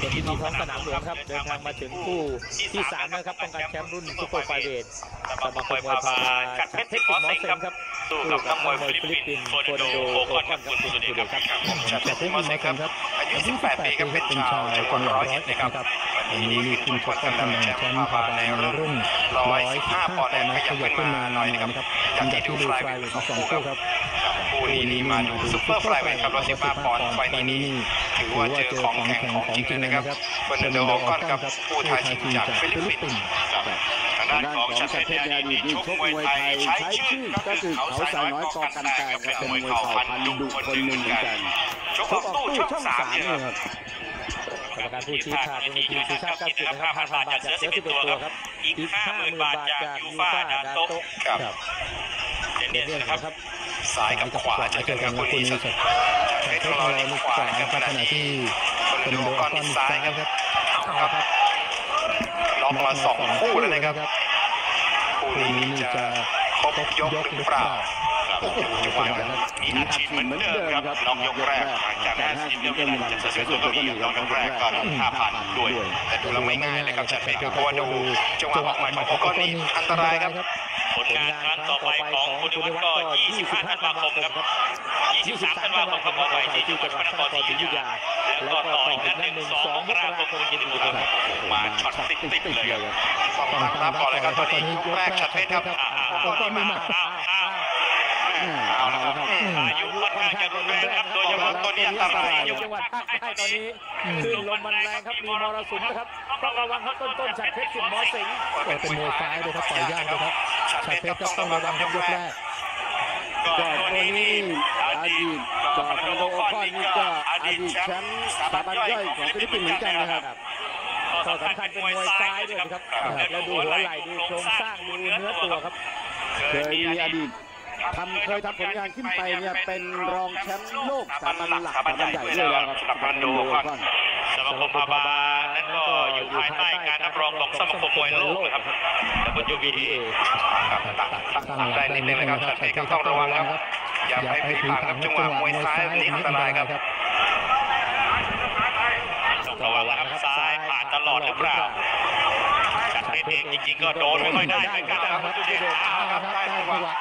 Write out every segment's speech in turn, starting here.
เป็นพิธีท้องสนามหลวงครับ เดินทางมาถึงคู่ที่สามนะครับป้องกันแชมป์รุ่นซุปเปอร์ฟลายเวทสมาคมมวย PABA ฉัตรเพชร ศิษย์หมอเส็งครับสู้กับนักมวยฟิลิปปินส์เฟอร์นันโดโอคอนกับคุณสุเดชครับฉัตรเพชร ศิษย์หมอเส็งครับอายุ18ปีครับเป็นชาวจังหวัดร้อยเอ็ดนะครับวันนี้นี่ขึ้นชกกันตำแหน่งแชมป์ PABA ในรุ่น115ปอนด์นะขยับขึ้นมาหน่อยนะครับหลังจากที่ดูฟลายเวทมาสองคู่ครับคู่ นี้นี่มาดูซุปเปอร์ฟลายเวทครับ115ปอนด์ไฟต์นี้ถือว่าเจอของแข็งของจริงเลยนะครับเฟนโดโอคอนกับผู้ท้าชิงจากฟิลิปปินส์ครับทางด้านของฉัตรเพชรในอดีตนี่ชกมวยไทยใช้ชื่อก็คือเขาสายน้อยกอกันแตกครับเป็นมวยเข่าพันธุ์ดุคนหนึ่งเหมือนกันชกออกตู้ช่องสามเนี่ย รับกรมการผู้ชี้ขาดบนเวทีชูชาติ90นะครับ5,000บาทจากเสือ11ตัวครับอีก50,000บาทจากยูฟ่าดาโตะครับเด่นเด่นๆนะครัรับซ้ายกับขวาเจอกันครับคู่นี้ชัดเพชรรอในขวาครับขณะขณะที่คนเป็นดูโดก้อนก้อนซ้ายครับครับครับล็อกมาสองคู่แล้วนะครับคู่นี้จะจะครบยกหรือเปล่า ครับจังหวะนั้นมีอาชีพเหมือนเดิมครับน็อกยกแรกหลังจากนั้นสิบเดือนหลังจากเสียตัวก็มีน็อกยกแรกก็ห้าพันด้วย แต่ดูแล้วไม่ง่ายนะครับชัดเพชรครับเพราะว่าดูจังหวะออกใหม่ของโอก้อนนี่อันตรายครับผลงานครั้งต่อไปของคุณวัฒน์ก็ 25 ธันวาคมครับ 23 ธันวาคมครับไปที่จังหวัดพระนครศรีอยุธยา แล้วก็ต่ออีกนัดหนึ่ง2มกราคมยินดีครับมาช็อตติดติดเลยครับต้องตามรับก่อนเลยครับตอนนี้ยกแรกชัดเพชรครับโอ้ก้อนมีมาเอาละครับอายุค่อนข้างจะ รุนแรงครับโดยเฉพาะตัวนี้อันตรายอยู่จังหวัดภาคใต้ตอนนี้คลื่นลมมันแรงครับมีมรสุมนะครับต้องระวังครับต้นต้นฉัดเพชรสิบหมอสิงห์เปิดเป็นมวยซ้ายเลยครับต่อยยากเลยครับชาเพชรก็ต้องระวังครับยกแรกก็ตัวนี้อดีตก็คอนโดโอคอนนี่ก็อดีตแชมป์สถาบันย่อยของฟิลิปปินส์เหมือนกันนะครับข้อสำคัญเป็นมวยซ้ายด้วยนะครับแล้วดูหัวไหล่ดูโครงสร้างดูเนื้อตัวครับเคยมีอดีต ทำเคยทำผลงานขึ้นไปเนี่ยเป็นรองแชมป์โลกสถาบันหลักสถาบันใหญ่เลยแล้วครับสถาบันโดคอนสมาคมพาบานั้นก็อยู่ภายใต้การรับรองของสมาคมมวยโลกนะครับ WBDA ตั้งหลักได้นิดนึงนะครับชัดเพชรก็ต้องระวังครับ อย่าไปพลิกผ่านครับจังหวะมวยซ้ายนี้อันตรายครับต้องระวังนะครับซ้ายผ่านตลอดหรือเปล่าชัดเพชรเองจริงๆก็โดนไม่ค่อยได้เหมือนกันนะครับคุณเดชครับได้จังหวะ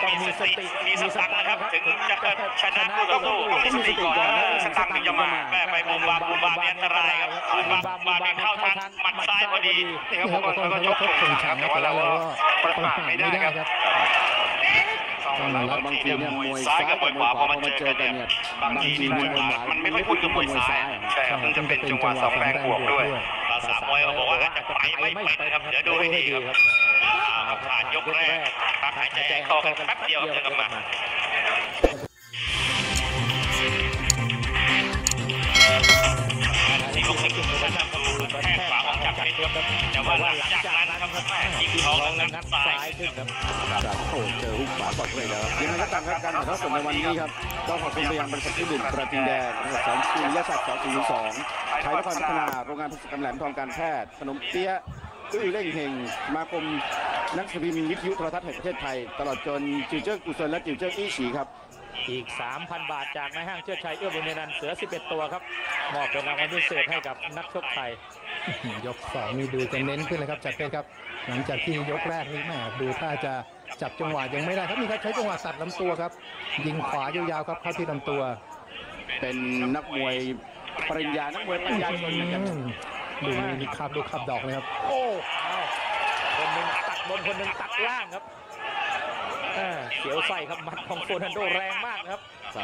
ต้องมีสติมีสตังค์นะครับ ถึงจะชนะคู่ต่อสู้ต้องมีสติก่อนนะสตังค์ถึงจะมาแม่ไปบูมบามบูมบามนี่อันตรายครับบูมบามบูมบามนี่เข้าทางหมัดซ้ายพอดีนี่ครับผมก็ชกถูกครับแต่ว่าเราก็ประมาทไม่ได้ครับต้องระวังบางทีเนี่ยมวยซ้ายกับมวยขวาพอมาเจอกันเนี่ยบางทีนี่มวยขวามันไม่ค่อยคุ้นกับมวยซ้ายใช่ครับมันจะเป็นจังหวะสองแรงบวกด้วยภาษามวยเขาบอกว่าจะไปไม่เป็นครับเดี๋ยวดูให้ดีครับ ผ่านยกแรกพักหายใจเข้ากันแป๊บเดียวเดี๋ยวกลับมานี่ลูก็เป็นนะครับดูแข้งขวาของจักรเพชรครับแต่ว่าหลังจากนั้นครับแม่ยิงท้องแล้วนัดซ้ายขึ้นครับครับโอ้เจอฮุกขวาก่อนเลยแล้วยังไงก็ตามครับการถ่ายทอดสดในวันนี้ครับต้องขอบคุณไปยังบริษัทที่ดื่มกระทิงแดงนะครับสองสุริยศักดิ์สองสี่สองไทยนครพัฒนาโรงงานผลิตกำแหลมทองการแพทย์ขนมเปี๊ยะอื้อเล่งเฮงมาคม นักสืบพิมพ์วิทยุโทรทัศน์แห่งประเทศไทย ตลอดจนจิวเจิ้งกุศลและจิวเจิ้งอี้ฉีครับ อีก 3,000 บาทจากนายห้างเชิดชัยเอื้อบุญเนนันท์เสือ 11 ตัวครับมอบเป็นรางวัลพิเศษให้กับนักชกไทย ยกสองนี่ดูจะเน้นขึ้นเลยครับจากเพชรครับ หลังจากที่ยกแรกนี่แม่ดูถ้าจะจับจังหวะยังไม่ได้ครับนี่ครับใช้จังหวะตัดลำตัวครับ ยิงขวายาวๆครับเข้าที่ลำตัว เป็นนักมวยปริญญานักมวยปัญญาชนเหมือนกันอืมดูนี่ขับดูขับดอกเลยครับ โอ้เอาคนห นึ่งตัดบนคนหนึ่งตัดล่างครับเออเสียวใส่ครับหมัดของโฟนันโดแรงมากครับ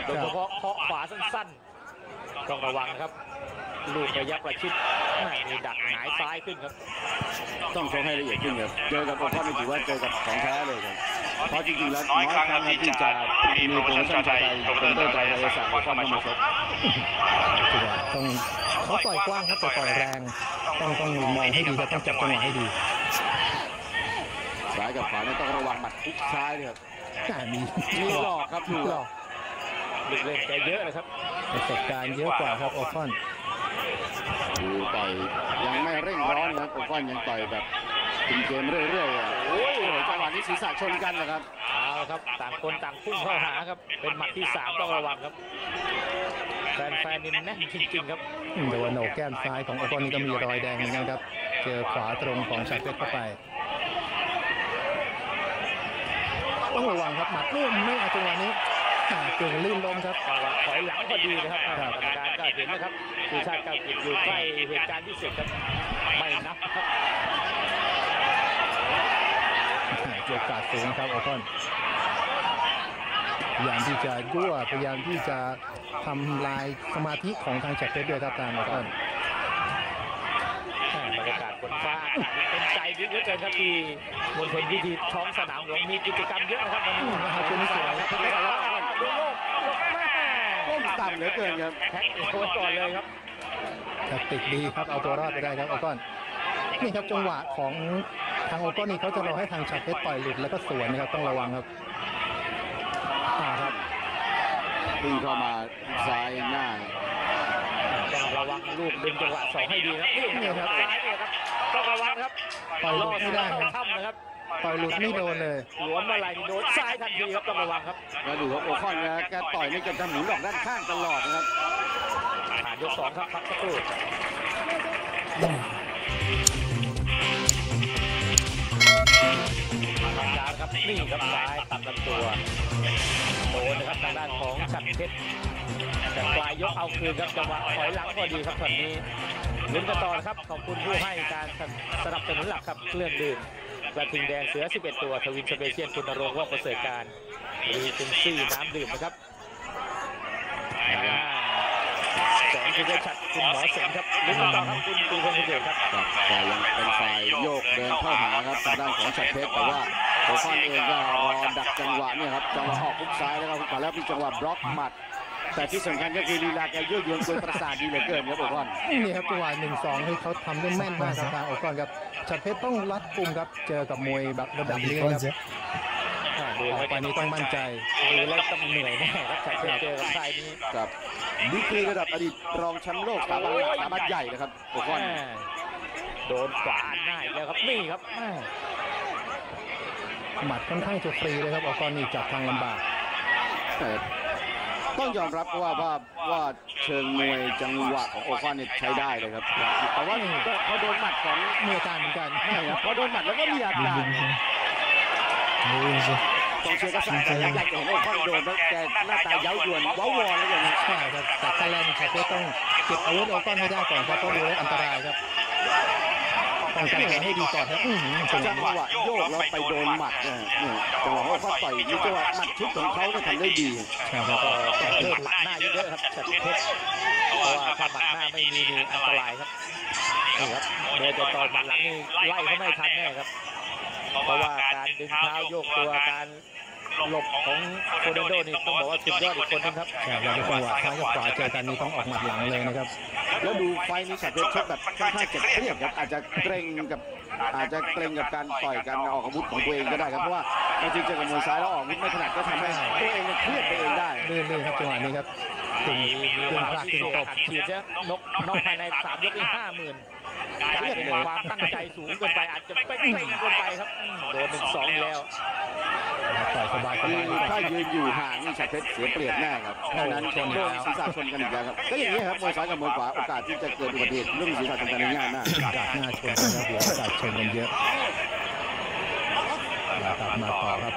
โดยเฉพาะเคาะขวาสั้นๆ ต้องระวังนะครับ ลูกระยะประชิดแม่มีดักหงายซ้ายขึ้นครับ ต้องชกให้ละเอียดขึ้นครับ เจอกับโอคอนนี่ถือว่าเจอกับของแท้เลยครับเพราะจริงๆแล้วน้อยครั้งครับที่จะมีโปรโมชั่นใจโปรโมเตอร์ใจไรสารเข้ามาชกจังหวะต้องเขาต่อยกว้างครับแต่ต่อยแรง ต้องต้องมองให้ดีครับต้องจับจังหวะให้ดี ซ้ายกับขวาเนี่ยต้องระวังหมัดทุกซ้ายเลยครับอ่ามีมีหลอกครับดูหลอกลูกเล่นแกเยอะเลยครับประสบการณ์เยอะกว่าครับโอคอนดูต่อยยังไม่เร่งร้อนนะครับโอคอนยังต่อยแบบคุมเกมเรื่อยๆอะโอ้ยจังหวะนี้ศีรษะชนกันนะครับเอาละครับต่างคนต่างพุ่งเข้าหาครับ เป็นหมัดที่สามต้องระวังครับแฟนๆนี่แน่นจริงๆครับโดนโหนกแก้มซ้ายของโอปอนนี่ก็มีรอยแดงเหมือนกันครับ เจอขวาตรงของชาเพชรเข้าไป ต้องระวังครับหมัดลูกไม่เอาจังหวะนี้อ่าเก่งลื่นล้มครับจังหวะถอยหลังพอดีนะครับครับกรรมการก็เห็นนะครับสุชาติเก้ากิจอยู่ใกล้เหตุการณ์ที่สุดครับ ไม่นับครับเกี่ยวกาดสูงครับโอคอนพยายามที่จะยั่วพยายามที่จะทำลายสมาธิของทางแจ็คเพชรด้วยครับทางโอคอนแม่บรรยากาศบนฟ้าอากาศ เป็นใจดีเหลือเกินครับที่มณฑลพิธีท้องสนามหลวงมีกิจกรรมเยอะนะครับวันนี้อืมนะครับตัวนี้สวยครับเพชรแล้วดูโลกแม่ก้มต่ำเหลือเกินครับแท็กโค้ชก่อนเลยครับแทคติกดีครับเอาตัวรอดไปได้ครับโอคอนนี่ครับจังหวะของทางโอคอนนี่เขาจะรอให้ทางแจ็คเพชรต่อยหลุดแล้วก็สวนนะครับต้องระวังครับอ่าครับวิ่งเข้ามาซ้ายหน้าต้องระวัง ลูกดึงจังหวะสองให้ดีครับนี่ครับซ้ายนี่ครับต้องระวังครับต่อยหลุดไม่ได้เข้าครับถ้ำนะครับต่อยหลุดไม่โดนเลย หลวมอะไรนี่โดนซ้ายทันทีครับต้องระวังครับแล้วดูว่าโอคอนนะแกต่อยนี่แกจะหมุนออกด้านข้างตลอดนะครับ ผ่านยกสองครับพักสักครู่ทางการครับนี่ครับซ้ายตัดลำตัวโดนนะครับทางด้านของฉัดเพชร แต่ปลายยกเอาคืนครับจังหวะถอยหลังพอดีครับตอนนี้ลุ้นกันต่อนครับขอบคุณผู้ให้การสนับสนุนหลักครับเครื่องดื่มกระทิงแดงเสือ 11 ตัวทวินสเปเชียลคุณนรงค์ว่าประเสริฐการรีเจนซี่น้ำดื่มนะครับแสงคุณชัดคุณหมอเสงครับลุ้นกันต่อครับคุณตูพงศ์เดชครับครับฝ่ายยังเป็นฝ่ายโยกเดินเข้าหาครับทางด้านของฉัดเพชรแต่ว่าโอคอนเองก็รอดักจังหวะเนี่ยครับจังหวะออกพุกซ้ายแล้วก็พุกขวาแล้วมีจังหวะบล็อกหมัด แต่ที่สำคัญก็คือลีลาแกยั่วยวนกวนประสาทดีเหลือเกินครับโอคอนนี่ครับจังหวะหนึ่งสองที่เขาทำได้แม่นมากครับทางโอคอนครับชัดเพชรต้องรัดกุมครับเจอกับมวยแบบระดับนี้ครับอ่าดูออกไปนี้ต้องมั่นใจดูแล้วต้องเหนื่อยแน่ครับชัดเพชรเจอกับชายนี้กับดีกรีระดับอดีตรองแชมป์โลกสถาบันหลักสถาบันใหญ่นะครับโอคอนแม่โดนขวาอันหน้าอีกแล้วครับนี่ครับแม่หมัดค่อนข้างจะฟรีเลยครับโอคอนนี่จับทางลำบากแต่ต้องยอมรับว่าว่าว่าเชิงมวยจังหวะของโอคอนเนี่ยใช้ได้เลยครับ แต่ว่าก็พอโดนหมัดของมีอาการเหมือนกันใช่ครับพอโดนหมัดแล้วก็มีอาการกองเชียร์ก็สั่นใจอยากจะเห็นโอคอนโดนแล้วแกหน้าตาเย้ายวนเว้าวอนเลยอย่างนี้ใช่ครับแต่ขั้นแรกนี่ฉัตรเพชรต้องเก็บอาวุธโอคอนให้ได้ก่อนครับเพราะดูแล้วอันตรายครับ้องกันให้ดีก่อนครับอื้อหือจังหวะโยกแล้วไปโดนหมัดเนี่ยเนี่ยจังหวะโอคอนต่อยนี่จังหวะหมัดชุดของเขาก็ทำได้ดีใช่ครับก็ต้องเลิกหมัดหน้าเยอะๆครับจัดเพชรเพราะว่าถ้าหมัดหน้าไม่มีอันตรายครับนี่ครับเดี๋ยวจะต่อยหมัดหลังนี่ไล่เขาไม่ทันแน่ครับเพราะว่าการดึงเท้าโยกตัวการ หลบของโคเดนโดนี่ต้องบอกว่าสุดยอดอีกคนนึงครับใช่แล้วก็จังหวะซ้ายกับขวาเจอกันนี่ต้องออกหมัดหลังเลยนะครับ แล้วดูไฟล์นี้ฉัดเพชรชกแบบค่อนข้างเจ็บเครียดครับอาจจะเกรงกับอาจจะเกรงกับการต่อยการออกอาวุธของตัวเองก็ได้ครับเพราะว่าบางทีเจอกับมวยซ้ายแล้วออกอาวุธไม่ถนัดก็ทำให้ตัวเองเนี่ยเครียดไปเองได้ลื่นๆครับจังหวะนี้ครับ ถึงมีถึงความพลาดพิถึงตบฉีดเนี่ยนกนกภายในสามยกนี่ห้าหมื่นกลายเป็นความตั้งใจสูงเกินไปอาจจะเป๊ะๆเกินไปครับโดนหนึ่งสองแล้วต่อยสบายสบายถ้ายืนอยู่ห่างนี่ฉัดเพชรเสียเปรียบแน่ครับดังนั้นชนโดนศีรษะชนกันอีกแล้วครับก็อย่างนี้ครับมวยซ้ายกับมวยขวาโอกาสที่จะเกิดอุบัติเหตุเรื่องศีรษะชนกันง่ายมากโอกาดหน้าชนกันครับเดี๋ยวกาดชนกันเยอะนะครับมาต่อครับ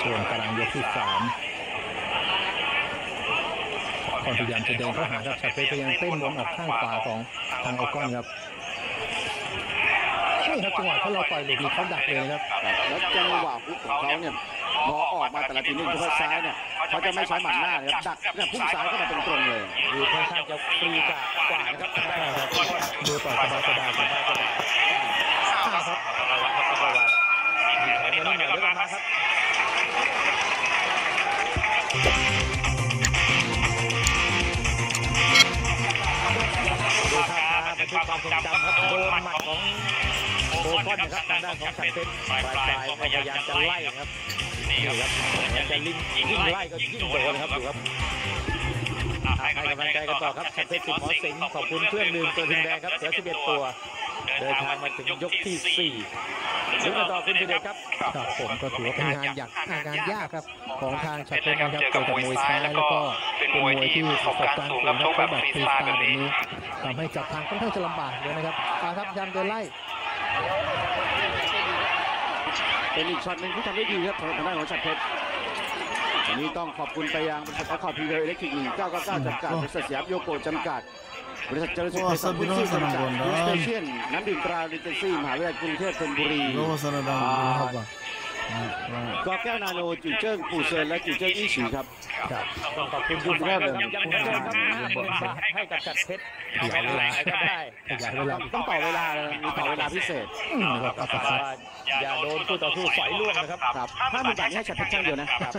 ช่วงกำลังยกที่สาม คนพยายามจะเดินเข้าหาครับชัดเพชรพยายามเต้นวนออกข้างขวาของทางโอก้อนครับนี่ครับจังหวะเขาเราต่อยหลุดนี่เขาดักเลยนะครับครับแล้วจังหวะพุกของเขาเนี่ยพอออกมาแต่ละทีนี่เฉพาะซ้ายเนี่ยเขาจะไม่ใช้หมัดหน้าเลยครับดักเนี่ยพุ่งซ้ายเข้ามาตรงๆเลยคือค่อนข้างจะฟรีกว่ากว่านะครับทางด้านของดูต่อยสบายสบายสบายสบายห้าครับระวังครับระวังมีแขนมานิดหน่อยแล้วกั ทึกความทรงจำครับโดนหมัดของโบคอนนะครับทางด้านของฉัดเพชรปลายปลายก็พยายามจะไล่ครับนี่ครับจะลิ้งยิ่งไล่ก็ยิ่งโดนครับดูครับให้กำลังใจกันต่อครับชัดเพชรสิทธิ์หมอสิงห์ขอบคุณเครื่องดื่มตัวถึงแดงครับเสือ11ตัว เดินทางมาถึงยกที่4 ลุ้นกันต่อคุณพิเดชครับครับผมก็ถือว่าเป็นงานยากงานยากครับของทางชัดเพชรนะครับเจอกับมวยซ้ายแล้วก็เป็นมวยที่ประสบการณ์สูงครับเขาแบบฟรีสไตล์แบบนี้ทำให้จับทางค่อนข้างจะลำบากเลยนะครับเอาครับพยายามเดินไล่เป็นอีกช็อตหนึ่งที่ทำได้ดีครับทางด้านของชัดเพชรวันนี้ต้องขอบคุณไปยังบริษัทแอคคอร์ดพีเวลอิเล็กทริก1999จำกัดบริษัทสยามโยโกะจำกัด บริษัทเจริญสุขเพชรบุญชื่อจำกัดยูสเตเชียนน้ำดื่มตราลิเจนซี่มหาวิทยาลัยกรุงเทพธนบุรี ก็แก้วนาโนจุดเจิ้งปู่เซินและจุดเจิ้งอี้ฉีครับ ครับขอบคุณคุณฟ้าครับยังเหมือนเดิมครับให้กับจัดเพชรไม่เป็นไรก็ได้ขยายเวลาต้องต่อเวลามีต่อเวลาพิเศษอืมนะครับอัปแต่คัดว่าอย่าโดนคู่ต่อสู้สอยล่วงนะครับครับห้าหมื่นบาทให้ชัดเพชรช่าเดียวนะครับ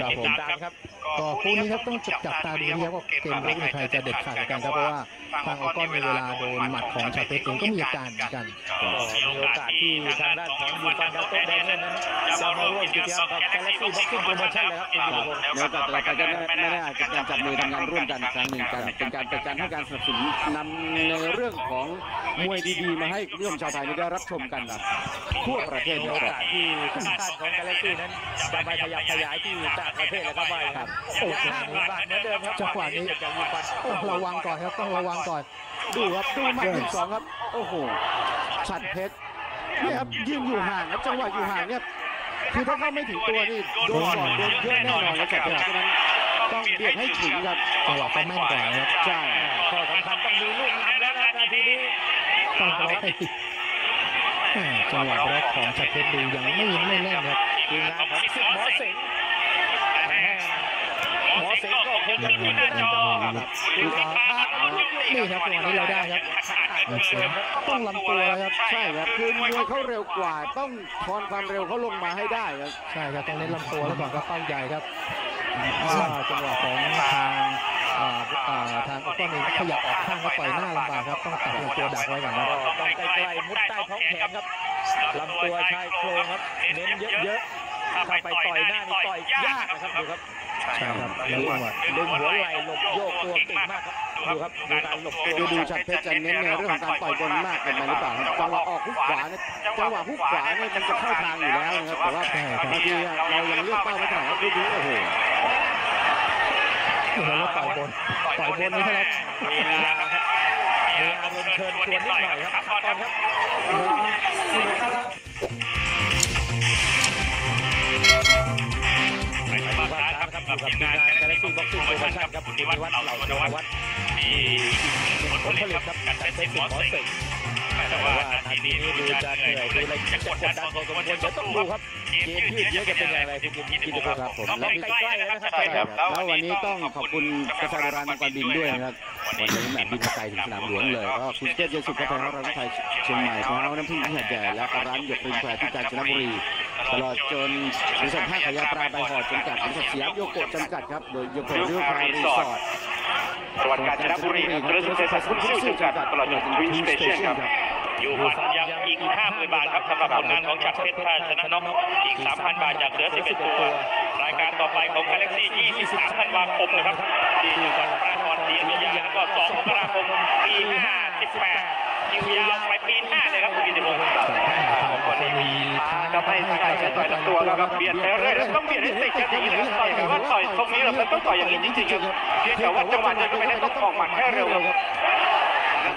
ผติมดตามครับก็คู่นี้ครับต้องจับตาดูนะครับว่าเกมรุกในใครจะเด็ดขาดกันครับเพราะว่าทางออก้อนมีเวลาโดนหมัดของชาเปเองก็มีอาการเหมือนกันมีโอกาสที่ทางด้านของยูฟันดาโต้แดงเนนั้นจะมาร่วมกิจกรรมกับ Galaxy Boxing Promotion เลยครับคุณคธีรัรบพงศ์ในโอกาสต่อไปก็ไม่ได้อาจจะการจับมือทำงานร่วมกันครั้งหนึ่งกันเป็นการเป็นการให้การสนับสนุนนำในเรื่องของมวยดีๆ มาให้คุณผู้ชมชาวไทยได้รับชมกันแบบทั่วประเทศนะโอครับกาสที่ทางด้านของ Galaxy นั้นจะไปขยับขยายที่ต่างประเทศแล้วครับไปครับโอ้ห้าหมื่นบาทเหมือนเดิมครับจังหวะนี้จากยูฟันโอ้ระวังก่อนครับต้องระวังก่อนดูครับดูหมัดหนึ่งสองครับโอ้โหชัดเพชร เนี่ยครับยืนอยู่ห่างครับจังหวะอยู่ห่างเนี่ยคือถ้าเข้าไม่ถึงตัวนี่โดนก่อนโดนเยอะแน่นอนครับชัดเพชรฉะนั้นต้องเบียดให้ถึงครับจังหวะก็แม่นกว่านะครับใช่ข้อสำคัญต้องมีลูกนำแล้วนะครับนาทีนี้ต้องบล็อกให้แม่จังหวะบล็อกของชัดเพชรดูยังไม่ไม่แน่นครับทีมงานของสิทธิ์หมอเสงแหม่หมอเสง ก็คงจะอยู่หน้าจอครับนี่ครับจังหวะนี้เราได้ครับต้องลำตัวครับใช่ครับคือมวยเขาเร็วกว่า ต้องทอนความเร็วเขาลงมาให้ได้ครับใช่ครับต้องเน้นลำตัวแล้วก่อนก็เป้าใหญ่ครับว่าจังหวะของทางอ่าอ่าทางอุปกรณ์เองขยับออกข้างก็ต่อยหน้าลำบากครับต้องตัดลำตัวดักไว้ก่อนครับก็ต้องใกล้ๆมุดใต้ท้องแขนครับลำตัวชายโครงครับเน้นเยอะๆ ถ้าไปต่อยหน้านี่ต่อยยากนะครับดูครับใช่ครับแล้วจังหวะดึงหัวไหล่หลบโยกตัวเก่งมากครับดูครับดูการหลบตัวดูดูชัดเพชรจะเน้นในเรื่องของการต่อยบนมากเกินไปหรือเปล่าครับจังหวะออกฮุกขวาเนี่ยจังหวะฮุกขวาเนี่ยมันจะเข้าทางอยู่แล้วนะครับแต่ว่าบางทีเรายังเลือกเป้าไม่ถนัดครับดูดูโอ้โหนี่เราต่อยบนต่อยบนนี่ครับมีเวลาครับมีอารมณ์เชิญชวนนิดหน่อยครับพักก่อนครับ อยู่กับทีมงาน Galaxy Boxing Promotion ครับคุณนิวัฒน์เหล่าโจรวัฒน์ที่เป็นผลผลิตครับการเป็นสิทธิ์หมอเสก แต่ว่านาทีนี้ดูจะเหนื่อยดูอะไรจะกดดันพอสมควรเดี๋ยวต้องดูครับเกมยืดเยื้อจะเป็นอย่างไรคุณกิติพงศ์ครับผมแล้วใกล้ๆแล้วนะครับใช่ครับแล้ววันนี้ต้องขอบคุณกาแฟโบราณมังกรบินด้วยนะครับวันนี้แบบบินมาไกลถึงสนามหลวงเลยก็คุณเกษเย็นสุขกาแฟของเราที่ไทยเชียงใหม่ของเราน้ำผึ้งที่หัดใหญ่และร้านหยกริมแควที่กาญจนบุรีตลอดจนบริษัทห้างขายยาตราใบหอดจำกัดบริษัทสยามโยโกะจำกัดครับโดยโยโกะเรียลพารีสอร์ทจังหวัดกาญจนบุรีครับเจริญสุขเสษคุณชื่อจำกัดตลอดจนวินสเตชันครับ อยู่บัตรยังอีก 50,000 บาทครับสำหรับผลงานของฉัดเพชรถ้าชนะน็อกอีก 3,000 บาทจากเสือ 11 ตัว รายการต่อไปของ Galaxy 23 ธันวาคมนะครับที่จังหวัดพระนครศรีอยุธยาแล้วก็2มกราคมปี 58คิวยาวไปปีหน้าเลยครับคุณกิติพงศ์ครับวันนี้มีก็ไม่ใช่จะต่อยลำตัวครับเบียดไปเรื่อยๆต้องเบียดให้ติดกันอย่างนี้นะครับต่อยแต่ว่าต่อยตรงนี้เราต้องต่อยอย่างนี้จริงๆครับเพียงแต่ว่าจังหวะจะไม่ได้ต้องออกหมัดแค่เร็วครับ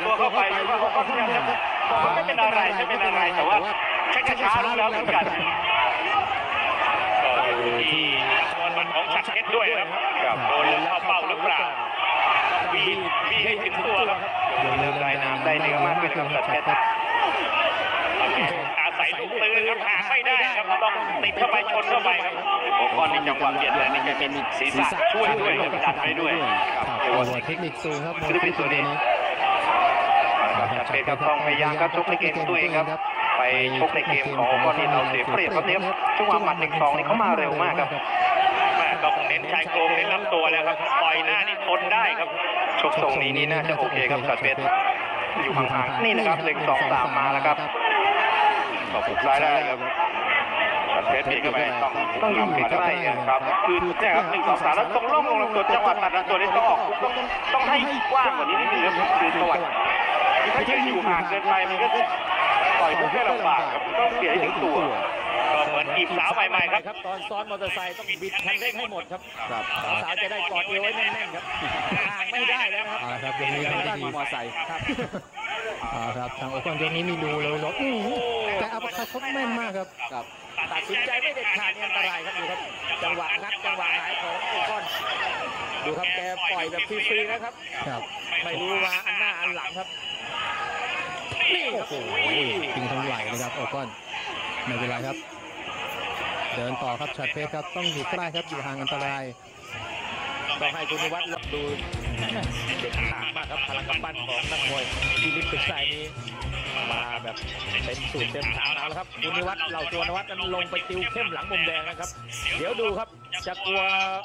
ตัวเข้าไปว่าเขาพยายามจะ ไม่เป็นอะไรไม่เป็นอะไรแต่ว่าช้าๆรู้แล้วเหมือนกันก็อยู่ที่ตัวมันของฉัดเพชรด้วยนะครับโดนเข้าเป้าหรือเปล่าบีบีให้ถึงตัวครับเริ่มได้น้ำได้เนื้อมากขึ้นครับชัดเพชรอาศัยลูกปืนครับหาไม่ได้ครับต้องติดเข้าไปชนเข้าไปครับโอ้ก้อนนี้จังหวะเบียดเลยนี่จะเป็นศีรษะช่วยด้วยดันไปด้วยครับโอ้โหเทคนิคสูงครับมวยคู่ตัวนี้ ชัดเจนครับต้องพยายามครับชกในเกมของตัวเองครับ ไปชกในเกมของก้อนนี้เราเสียเปรียบครับเนี่ยจังหวะหมัดหนึ่งสองนี่เขามาเร็วมากครับแม่ต้องเน้นชายโครงเน้นลำตัวแล้วครับต่อยหน้านี่ทนได้ครับชกทรงนี้นี่น่าจะโอเคครับชัดเจนอยู่ห่างๆนี่นะครับหนึ่งสองสามมาแล้วครับขอบคุณซ้ายได้ครับชเพชรเบียดเข้าไปต้องต้องนำผิดใกล้ครับคือเนี่ยครับหนึ่งสองสามแล้วตรงล่องลงลำตัวจังหวะตัดลำตัวนี้ต้องออกต้องต้องให้กว้างกว่านี้นิดนึงครับคือสวัสดิ์ ถ้ายืนอยู่ห่างเกินไปมันก็ต่อยเพื่อลำบากครับต้องเสียให้ถึงตัวก็เหมือนจีบสาวใหม่ๆครับ ตอนซ้อนมอเตอร์ไซค์ต้องบิดคันเร่งให้หมดครับครับสาวๆจะได้กอดเอวไว้แน่นๆครับห่างไม่ได้แล้วนะครับเอาละครับยกนี้ไม่ได้ดีมอไซค์ครับเอาละครับทางโอคอนยกนี้มีดูเลยลบอู้หูแต่อัปเปอร์คัตเขาแม่นมากครับครับตัดสินใจไม่เด็ดขาดนี่อันตรายครับดูครับ จังหวะงัดจังหวะหายของโอคอนดูครับแกปล่อยแบบฟรีๆนะครับครับไม่รู้มาอันหน้าอันหลังครับ นี่ครับโอ้โหทิ้งทั้งไหลเลยครับโอคอนไม่เป็นไรครับ เดินต่อครับช็อตเพชรครับต้องอยู่ใกล้ครับอยู่ห่างอันตรายต้องให้คุณนิวัฒน์รับดูเด็ดขาดมากครับพลังกำปั้นของนักมวยที่ลิปปินส์ไซนี้ มาแบบเต็มสูตรเต็มสามเอาละครับคุณนิวัฒน์เหล่าตัวนวัฒน์นั้นลงไปติวเข้มหลังมุมแดงนะครับ เดี๋ยวดูครับจะกลัว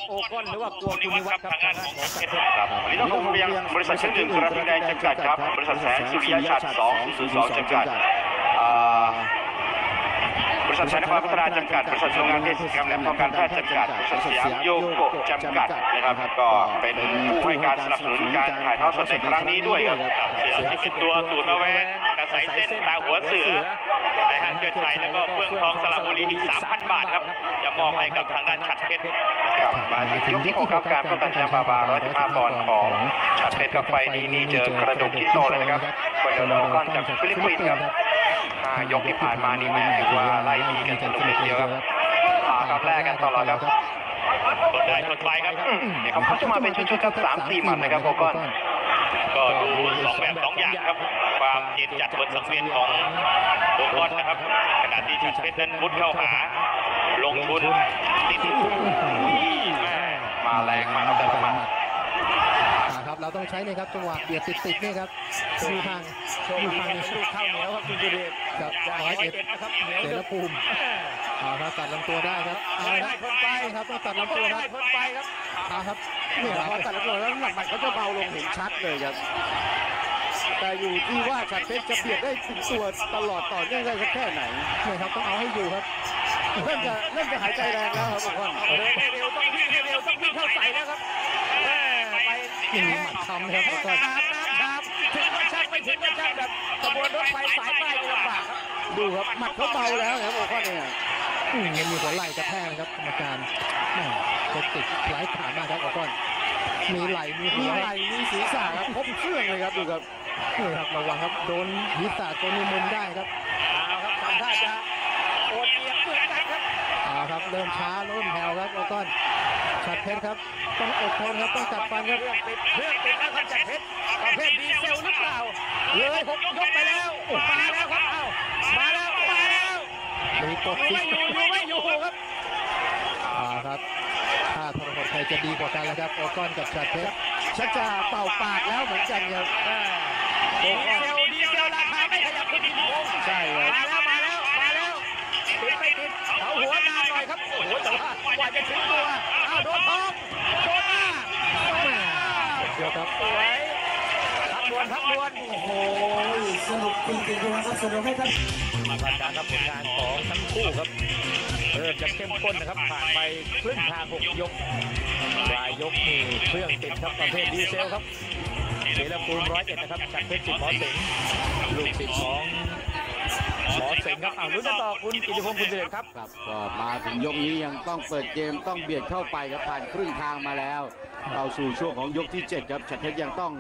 โอคอนหรือว่ากลัวคุณนิวัฒน์ครับทางด้านของสักเพชรครับวันนี้ต้องขอบคุณยังบริษัทชั้นหนึ่งกระทิงแดงจำกัดครับบริษัทแสงสุริยะชัด202จำกัดอ่า ริษัทชัยนครพัฒนาจำกัด บริษัทโรงงานเภสัชกรรมและทางการแพทย์จำกัด บริษัทสยามโยโกะจำกัดนะครับก็เป็นผู้ให้การสนับสนุนการถ่ายทอดสดในครั้งนี้ด้วยครับเสือที่เป็นตัวตูดมาแวงกระสายเส้นตาหัวเสือในห้างเกิดชัยแล้วก็เฟื่องทองสระบุรีอีก 3,000 บาทครับจะมอบให้กับทางด้านชัดเพชรครับมาถึงยกที่หกครับการป้องกันแชมป์บาบา115ปอนด์ของชัดเพชรกับไฟนี้นี่เจอกระดูกที่โตเลยนะครับคนเดนก้อนจากฟิลิปปินส์ครับ ห้ายกที่ผ่านมานี่แม่ถือว่าไล่ทีกันสนุกเลยทีเดียวครับมาครับแรกกันตลอดครับกดได้กดไปครับอืมเนี่ยครับเขาจะมาเป็นชุดๆครับสามสี่หมัดนะครับโกก้อนก็ดูสองแบบสองอย่างครับ ความเย็นจัดบนสังเวียนของโกก้อนนะครับขณะที่ชัดเพชรนั้นมุดเข้าหา ลงทุนติดแม่มาแรงมากครับแต่ละหมัด อ่าครับ เราต้องใช้เนี่ยครับจังหวะเบียดติดๆเนี่ยครับอยู่ห่างโชว์อยู่ดีห่างเป็นลูกข้าวเหนียวครับคุณจุเดชกับจากร้ร้ออยยเอ็ดเอ็ดนะครับเหนียวเสเดืรอดภูมิเอาครับตัดลำตัวได้ครับเอาไม่ละได้ครับคนไปครับต้องตัดลำไม่ตัวคได้รับคนไปครับเอาครับเนี่เนี่ยยพอตัดลำตัวแล้วน้ำหนักมันเขาจะเบาลงเห็นชัดเลยครับ แต่อยู่ที่ว่าชัดเพชรจะเบียดได้ถึงตัวตลอดต่อเนื่องได้สักแค่ไหนเนี่ยครับต้องเอาให้อยู่ครับเริ่มจะเริ่มจะหายใจแรงแล้วครับทุกคน เดินให้เร็วต้องวิ่งให้เร็วต้องวิ่งเข้าใส่แล้วครับแม่ไป นี่หมัดคำนะครับแค่แล้วก็อาบน้ำครับถึงว่าช่างไม่ถึงว่าช่างแบบขบวนรถไฟสายใต้ลำบากครับดูครับหมัดเขาเบาแล้วครับโอ้ข้อเนี่ยอืมมันมีหัวไหล่กระแทกนะครับกรรมการแม่เทคนิคหลายขามากครับโอก้อนมีไหล่มีหัวไหล่มีศีรษะครับครบเครื่องเลยครับดูครับนี่ครับระวังครับโดนศีรษะตัวนี้มุมได้ครับเอาครับทำท่าจะโอดเอียงเหมือนกันครับเอาครับเริ่มช้าเริ่มแผ่วครับโอก้อนชัดเพชรครับ ต้องอดทนครับต้องจัดฟันครับเครื่องติดเครื่องติดแล้วครับจัดเพชรประเภทดีเซลหรือเปล่าเลยหกยกไปแล้วมาแล้วครับเอ้ามาแล้วมาแล้วมีกดอยู่ซิไม่อยู่อยู่ไม่อยู่ครับอ่าครับถ้าทรหดใครจะดีกว่ากันแล้วครับโอก้อนกับชัดเพชรชักจะเป่าปากแล้วเหมือนกันครับดีเซลดีเซลราคาไม่ขยับคุณดินพงศ์ใช่ครับมาแล้วมาแล้วมาแล้วติดไม่ติดเอาหัวนานหน่อยครับโอ้โหแต่ว่ากว่าจะถึงตัวอ้าวโดนท้องโดนหน้าเดี๋ยวครับสวยพักดวนพักดวนโอ้โหสนุกจริงๆนะครับสนุกให้ท่านมาการครับผลงานของทั้งคู่ครับเริ่มจะเข้มข้นนะครับผ่านไปครึ่งทางหกยกปลายยกนี่เครื่องติดครับประเภทดีเซลครับเสรภูมิร้อยเอ็ดนะครับจัดเพชรสิทธิ์หมอเสงลูกศิษย์ของ หมอเสงครับอ้าวลุ้นกันต่อคุณกิติพงศ์คุณเสด็จครับครับก็มาถึงยกนี้ยังต้องเปิดเกมต้องเบียดเข้าไปครับผ่านครึ่งทางมาแล้วเข้าสู่ช่วงของยกที่ 7 ครับชัดเพชรยังต้อง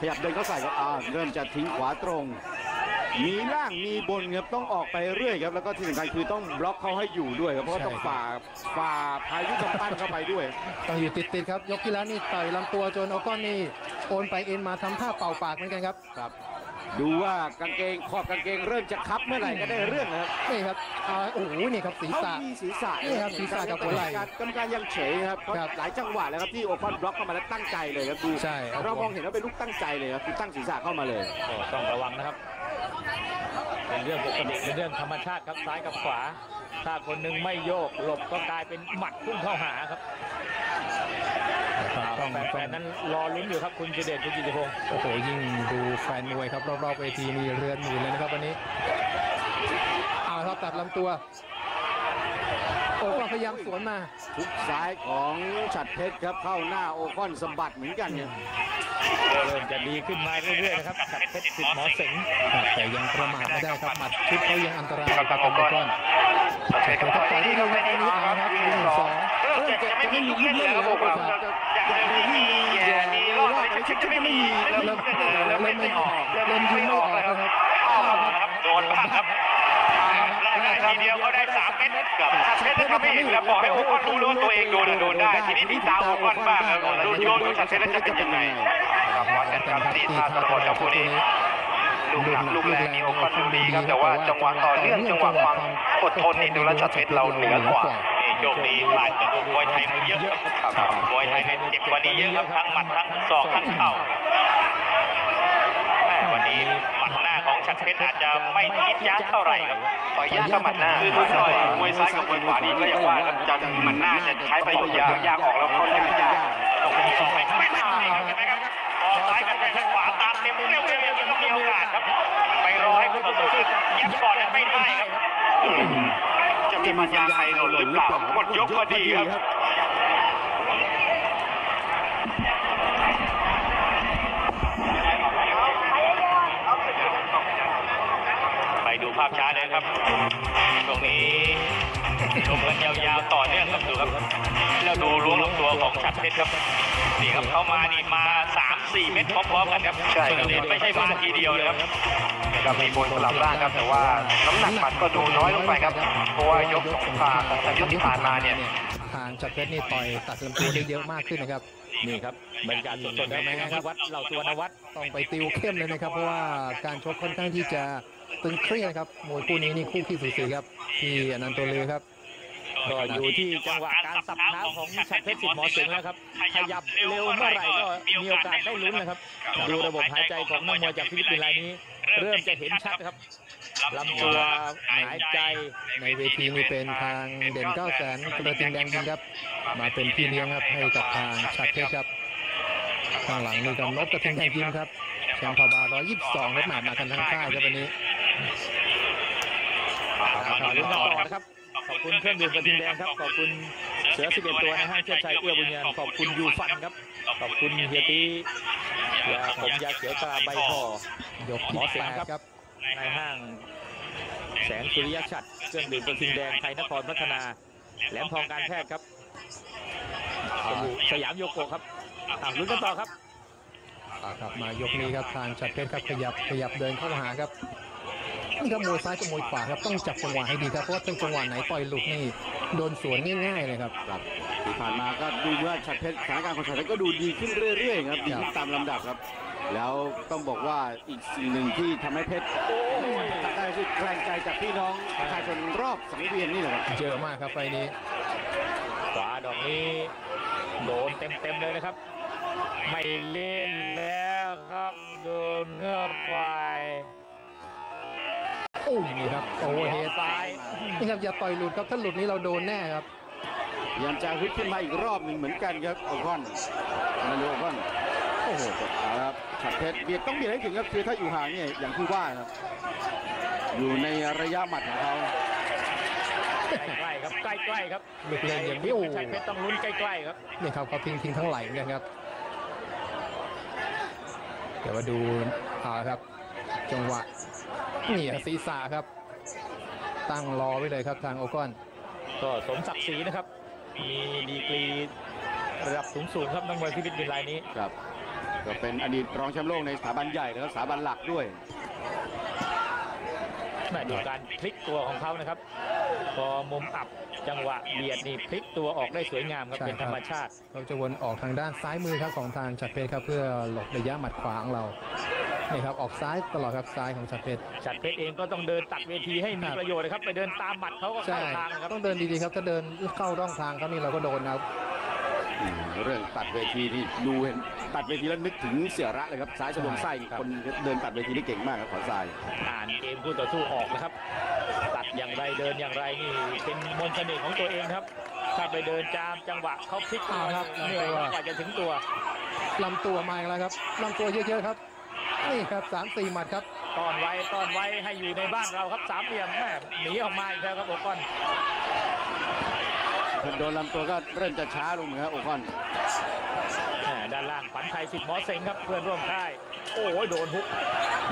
ขยับเดินเข้าใส่ครับอ่าเริ่มจะทิ้งขวาตรง มีล่างมีบนครับต้องออกไปเรื่อยครับแล้วก็ที่สำคัญคือต้องบล็อกเขาให้อยู่ด้วยครับเพราะว่าต้องฝ่าฝ่าพายุกำปั้นเข้าไปด้วยต้องอยู่ติดๆครับยกที่แล้วนี่ต่อยลำตัวจนโอก้อนนี่โอนไปเอ็นมาทำท่าเป่าปากเหมือนกันครับครับ ดูว่ากางเกงขอบกางเกงเริ่มจะคับเมื่อไหร่ก็ได้เรื่องนะครับนี่ครับเอาโอ้โหนี่ครับศีรเขาษะมีศีรษะนี่ครับศีรษะกับหัวไหล่กรรมการกรรมการยังเฉยครับเพราะครับ หลายจังหวะแล้วครับที่โอคอนบล็อกเข้ามาแล้วตั้งใจเลยครับดูใช่เรามองเห็นว่าเป็นลูกตั้งใจเลยครับคือตั้งศีรษะเข้ามาเลย ก็ต้องระวังนะครับ เป็นเรื่องปกติเป็นเรื่องธรรมชาติครับซ้ายกับขวา ถ้าคนหนึงไม่โยกหลบก็กลายเป็นหมัดพุ่งเข้าหาครับ ต้องแฟนๆนั้นรอลุ้นอยู่ครับคุณจิเดชคุณกิติพงศ์โอ้โหยิ่งดูแฟนมวยครับรอบๆเวทีมีเรือนหมื่นเลยนะครับวันนี้เอาครับตัดลำตัวโอ้ก็พยายามสวนมาทุกซ้ายของฉัดเพชรครับเข้าหน้าโอคอนสะบัดเหมือนกันเนี่ยเริ่มจะดีขึ้นมาเรื่อยๆนะครับฉัดเพชรสิทธิ์หมอเสงครับแต่ยังประมาทไม่ได้ครับหมัดชุดเขายังอันตรายครับโอก้อนชัดเพชรครับต่อยที่ดีครับตรงนี้เอาครับหนึ่งสองเริ่มจะไม่มีเล่นเลยครับผมจาก ย่มีรอบเลยชิดจะไม่มีเริ่มเริ่มไม่ออกเริ่มยิงไม่ออกอกเลยแล้วครับครับโดนครับแรกได้ทีเดียวก็ได้สามเม็ดกับชัดเพชรนะครับพี่แล้วบอกให้โออนรู้แล้วตัวเองโดนโดนได้ทีนี้พี่ตาโออนบ้างแล้วดูโยนดูชัดเพชรแล้วจะเป็นยังไงครับวัดกันครับที่ท่าตลอดครับคู่นี้ลูกหนักลูกแรงนี่โอคอนดูดีครับแต่ว่าจังหวะต่อเนื่องจังหวะความอดทนนี่ดูแลวชัดเพชรเราเหนือกว่า โชคดีผ่านจากมวยไทยมาเยอะครับมวยไทยเจ็บกว่านี้เยอะครับทั้งหมัดทั้งศอกทั้งเข่าแม่วันนี้หมัดหน้าของชัดเพชรอาจจะไม่ยิดยัดเท่าไหร่ครับต่อยยากกับหมัดหน้าคือต่อยมวยซ้ายกับมวยขวานี่ก็อย่างว่าครับจะหมัดหน้าจะใช้ไปยากยากออกแล้วค่อนข้างยากตกเป็นสองไม่ทำครับใช่ไหมครับพอซ้ายกับแข้งขวาตามเต็มเร็วเร็วยังมีโอกาสครับไปรอให้คู่ต่อสู้ยับก่อนไม่ได้ครับ จะมีปัญญาใครหล่นหรือเปล่าหมดยกพอดีครับไปดูภาพช้าเลยครับ ตรงนี้ชมกันยาวๆต่อเนื่องครับดูครับ แล้วดูล้วงลำตัวของชัดเพชรครับนี่ครับเข้ามานี่มา สามสี่เม็ดพร้อมๆกันครับใช่ครับ ไม่ใช่มาทีเดียวนะครับครับมีบนสลับล่างครับ แต่ว่าน้ำหนักหมัดก็ดูน้อยลงไปครับ เพราะว่ายกสงครามของแต่ยกที่ผ่านมาเนี่ย ทางชัดเพชรนี่ต่อยตัดลำตัวได้เยอะมากขึ้นนะครับ นี่ครับบรรยากาศสดๆนะครับที่วัดเหล่าสุวรรณวัฒน์ต้องไปติวเข้มเลยนะครับ เพราะว่าการชกค่อนข้างที่จะตึงเครียดครับมวยคู่นี้นี่คู่ขี้สูสีครับที่อนันโตเลครับ ก็อยู่ที่จังหวะการสับเท้าของฉัดเพชรสิทธิ์หมอเสงแล้วครับ ขยับเร็วเมื่อไหร่ก็มีโอกาสได้ลุ้นนะครับ ดูระบบหายใจของนักมวยจากฟิลิปปินส์รายนี้ เริ่มจะเห็นชัดครับลำตัวหายใจในเวทีนี่เป็นทางเด่นเก้าแสนกระทิงแดงยิงครับ มาเป็นพี่เลี้ยงครับให้กับทางชัดเพชรครับข้างหลังนี่กับนพกระทิงแดงยิงครับแชมป์พบา122ครับหมามากันทั้งค่ายครับวันนี้ขอบคุณต่อนะครับ ขอบคุณเครื่องดื่มกระทิงแดงครับ ขอบคุณเสือ11ตัวในห้างเชือดชัยเอื้อบุญญาณขอบคุณยูฟันครับ ขอบคุณเฮียตียาผมยาเขียวตาใบพอยกที่แปดครับในห้าง แสงสุริยชัดเครื่องดื่มกระทิงแดงไทยนครพัฒนาแหลมทองการแพทย์ครับสบู่สยามโยโกะครับอะลุ้นกันต่อครับอ่าครับมายกนี้ครับทางชัดเพชรครับขยับขยับเดินเข้าหาครับ นี่ครับมวยซ้ายกับมวยขวาครับต้องจับจังหวะให้ดีครับเพราะว่าเป็นจังหวะไหนต่อยหลุดนี่โดนสวนง่ายๆเลยครับ ครับที่ผ่านมาก็ดูว่าฉัดเพชรสถานการณ์ของฉัดเพชรก็ดูดีขึ้นเรื่อยๆครับดีขึ้นตามลำดับครับ แล้วต้องบอกว่าอีกสิ่งหนึ่งที่ทำให้เพชรตัดได้คือแรงใจจากพี่น้องประชาชนรอบสังเวียนนี่แหละครับเยอะมากครับไฟล์นี้ ขวาดอกนี้โดนเต็มๆเลยนะครับ ไม่เล่นแล้วครับโดนเข้าไป โอ้ยนี่ครับ overhand ซ้ายนี่ครับอย่าต่อยหลุดครับถ้าหลุดนี้เราโดนแน่ครับพยายามจะฮึดขึ้นมาอีกรอบหนึ่งเหมือนกันครับโอคอนนาโอคอนโอ้โหเอาละครับฉัตรเพชรเบียดต้องเบียดให้ถึงครับคือถ้าอยู่ห่างเนี่ยอย่างที่ว่าครับ อยู่ในระยะหมัดของเขาใกล้ๆครับใกล้ๆครับลูกเล่นอย่างนี้โอ้ฉัตรเพชรต้องลุ้นใกล้ๆครับนี่ครับเขาทิ้งทิ้งทั้งไหลเหมือนกันครับเดี๋ยวมาดูเอาละครับ จังหวะ นี่ครับศีรษะครับ ตั้งรอไว้เลยครับทางโอกอนก็สมศักดิ์ศรีนะครับ มีดีกรีระดับสูงๆครับนักมวยฟิลิปปินส์รายนี้ครับ ก็เป็นอดีตรองแชมป์โลกในสถาบันใหญ่แล้วก็สถาบันหลักด้วยแม่ดูการพลิกตัวของเขานะครับ พอมุมอับจังหวะเบียดนี่พลิกตัวออกได้สวยงามครับเป็นธรรมชาติ เราจะวนออกทางด้านซ้ายมือครับของทางชัดเพชรครับเพื่อหลบระยะหมัดขวาของเรา นี่ครับออกซ้ายตลอดครับซ้ายของชัดเพชรชัดเพชรเองก็ต้องเดินตัดเวทีให้มีประโยชน์นะครับ ไปเดินตามหมัดเขาก็ใช่เข้าทางนะครับต้องเดินดีๆครับถ้าเดินเข้าร่องทางเขานี่เราก็โดนนะครับอืมเรื่องตัดเวทีที่ดูเห็นตัดเวทีแล้วนึกถึงเสียระเลยครับซ้ายชะลงไส้คนเดินตัดเวทีนี่เก่งมากครับขอทรายอ่านเกมคู่ต่อสู้ออกนะครับ ตัดอย่างไรเดินอย่างไรนี่เป็นมนต์เสน่ห์ของตัวเองครับ ถ้าไปเดินจามจังหวะเขาพลิกมาครับเหนื่อยกว่าจะถึงตัวลำตัวมาอีกแล้วครับลำตัวเยอะๆครับ นี่ครับสามสี่หมัดครับตอนไว้ตอนไว้ให้อยู่ในบ้านเราครับสามเหลี่ยมแม่หนีออกมาอีกแล้วครับโอคอนโดนลำตัวก็เริ่มจะช้าลงเหมือนกันโอคอนแหม่ด้านล่างปันไทยสิทธิ์หมอเซ็งครับเพื่อนร่วมค่ายโอ้ยโดนฮุก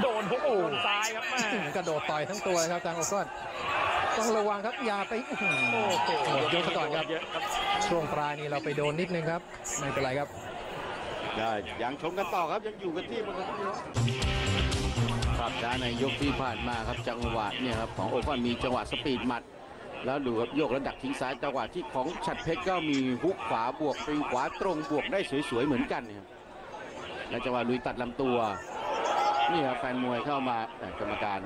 โดนฮุกโอ้ซ้ายครับแม่กระโดดต่อยทั้งตัวเลยครับทางโอก้อนต้องระวังครับอย่าไปอื้อหือโอ้โหหมดยกซะก่อนครับเยอะครับช่วงปลายนี้เราไปโดนนิดนึงครับไม่เป็นไรครับ ได้ยังชมกันต่อครับยังอยู่กันที่บนเวทีครับด้าในยกที่ผ่านมาครับจังหวะเนี่ยครับของโอคอนมีจังหวะสปีดหมัด แล้วดูครับโยกแล้วดักทิ้งซ้ายจังหวะที่ของฉัดเพชรก็มีฮุกขวาบวกเป็นขวาตรงบวกได้สวยๆเหมือนกันเนี่ยครับและจังหวะลุยตัดลำตัวนี่ครับแฟนมวยเข้ามาแต่กรรมการ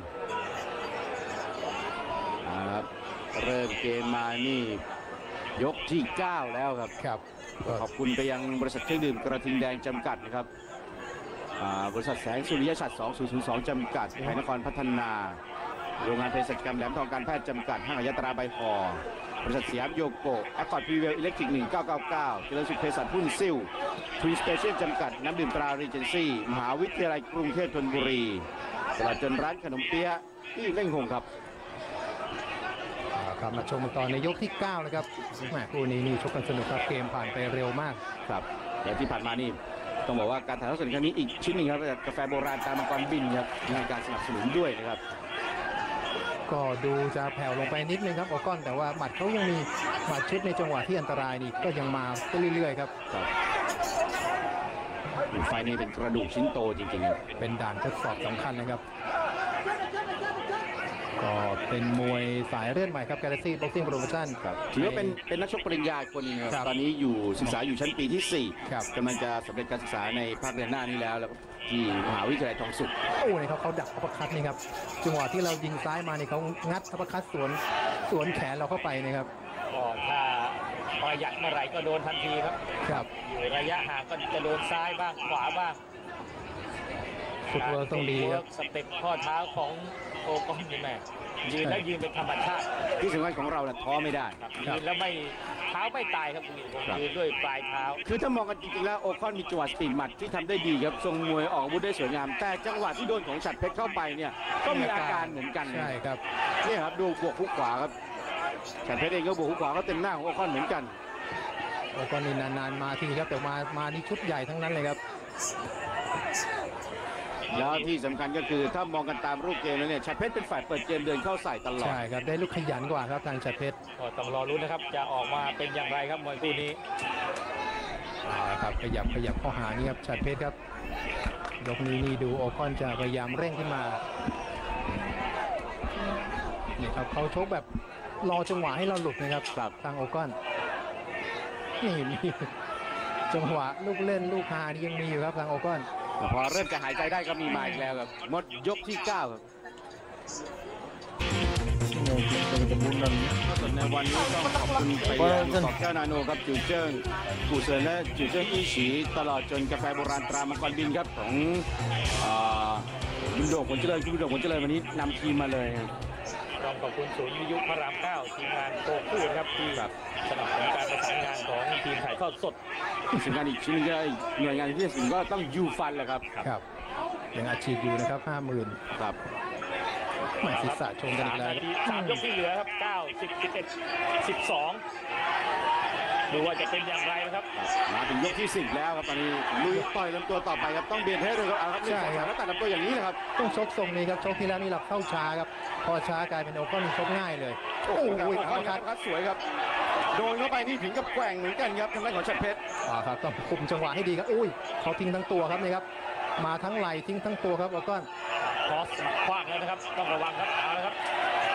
ครับเริ่มเกมมานี่ยกที่ 9 แล้วครับครับ ขอบคุณไปยังบริษัทเครื่องดื่มกระทิงแดงจำกัดนะครับบริษัทแสงสุริยชัด 2002 จำกัดไทยนครพัฒนา โรงงานเภสัชกรรมแหลมทองการแพทย์จำกัด ห้างอายตราใบพอบริษัทสยามโยโกะแอคคอร์ดพีเวลอิเล็กทริก 1999เจริญสุขเภสัชหุ้นซิ่วทรีสเปเชียลจำกัด น้ำดื่มตรารีเจนซี่ มหาวิทยาลัยกรุงเทพธนบุรีตลอดจนร้านขนมเปี๊ยะที่เล่งหงครับ เอาครับมาชมกันต่อในยกที่ 9 นะครับแหมคู่นี้นี่ชกกันสนุกครับเกมผ่านไปเร็วมากครับแต่ที่ผ่านมานี่ต้องบอกว่าการถ่ายทอดสดในครั้งนี้อีกชิ้นหนึ่งครับกาแฟโบราณตามมังกรบินครับมีการสนับสนุนด้วยนะครับ ก็ดูจะแผ่วลงไปนิดนึงครับโอก้อน แต่ว่าหมัดเขายังมีหมัดชุดในจังหวะที่อันตรายนี่ก็ยังมาเรื่อยๆครับครับไฟนี้เป็นกระดูกชิ้นโตจริงๆครับเป็นด่านทดสอบสำคัญนะครับ ก็เป็นมวยสายเลือดใหม่ครับ Galaxy Boxing Promotion ครับ ถือว่าเป็นเป็นนักชกปริญญาอีกคนหนึงคครัรับบตอนนี้อยู่ศึกษาอยู่ชั้นปีที่ ครับ 4กำลังจะสำเร็จการศึกษาในภาคเรียนหน้านี้แล้ว แล้วที่มหาวิทยาลัยทองสุข โอ้ยเขาเขาดักอัปเปอร์คัตนี่ครับจังหวะที่เรายิงซ้ายมาเนี่ยเขางัดอัปเปอร์คัตสวนสวนแขนเราเข้าไปนะครับออกถ้าประหยัดเมื่อไหร่ก็โดนทันทีครับ ครับอยู่ระยะห่างก็จะโดนซ้ายบ้างขวาบ้างฟุตเวิร์กต้องดีคเวิรับร์กสเต็ปข้อเท้าของ โอกองนี่แม่ยืนแล้วยืนเป็นธรรมชาติที่สำคัญของเราน่ะท้อไม่ได้ครับยืนแล้วไม่เท้าไม่ตายครับคุณผู้ชมครับยืนด้วยปลายเท้า คือถ้ามองกันจริงๆแล้วโอคอนมีจังหวะสปีดหมัดที่ทำได้ดีครับทรงมวยออกอาวุธได้สวยงาม แต่จังหวะที่โดนของฉัดเพชรเข้าไปเนี่ยก็มีอาการเหมือนกันใช่ครับเนี่ยครับดูบวกฮุกขวาครับฉัดเพชรเองก็บวกฮุกขวาก็เต็มหน้าของโอคอนเหมือนกันโอ้ก็นี่นานๆมาทีครับแต่มามานี่ชุดใหญ่ทั้งนั้นเลยครับ แล้วที่สำคัญก็คือถ้ามองกันตามรูปเกมแล้วเนี่ยชัดเพชรเป็นฝ่ายเปิดเกมเดินเข้าใส่ตลอดใช่ครับได้ลูกขยันกว่าครับทางชัดเพชรก็ต้องรอรุ้นนะครับจะออกมาเป็นอย่างไรครับมวยคู่นี้เอาละครับขยับขยับเข้าหานี่ครับชัดเพชรครับยกนี้นี่ดูโอคอนจะพยายามเร่งขึ้นมานี่ครับเขาชกแบบรอจังหวะให้เราหลุดนะครับครับทางโอคอนนี่มีจังหวะลูกเล่นลูกฮานี่ยังมีอยู่ครับทางโอคอนแต่ พอเริ่มจะหายใจได้ก็มีมาอีกแล้วครับหมดยกที่9ครับส่วนในวันนี้ต้องขอบคุณไปยังสอบเจ้านาโนครับจิวเจิ้งกูเซินและจิวเจิ้งอีฉีตลอดจนกาแฟโบราณตรามังกรบินครับของอ่าบุญโด่งผลเจริญคุณบุญโด่งผลเจริญวันนี้นำทีมมาเลยครับ ต้องขอบคุณศูนย์วิทยุพระรามเก้าทีมงานโคคู่นะครับที่สนับสนุนการประสานงานของทีมถ่ายทอดสดสิ่งงานอีกชิ้นหนึงก็หน่วยงานที่สิ่งก็ต้องยูฟันแหละครับครับยังอาชีพอยู่นะครับห้าหมื่นครับหมายศีรษะชงกันอีกแล้วนาทีสามยกที่เหลือครับ9 10 11 12ดู ว่าจะเป็นอย่างไรนะครับ มาถึงยกที่10แล้วครับตอนนี้ลุยต่อยลำตัวต่อไปครับต้องเบียดให้เลยครับเอาครับหนึ่งสองสามแล้วตัดลำตัวอย่างนี้นะครับ ต้องชกทรงนี้ครับชกที่แล้วนี่เราเข้าช้าครับ พอช้ากลายเป็นโอคอนชกง่ายเลย โอ้โอ้โหโหเอาเอาคครัรับบครับสวยครับ โดนเข้าไปนี่ถึงกับแกว่งเหมือนกันครับทางด้านของชัดเพชรอ่าครับต้องคุมจังหวะให้ดีครับอุ้ยเขาทิ้งทั้งตัวครับนี่ครับมาทั้งไหล่ทิ้งทั้งตัวครับโอคอนคอสคว้างแล้วนะครับ ต้องระวังครับเอาละครับ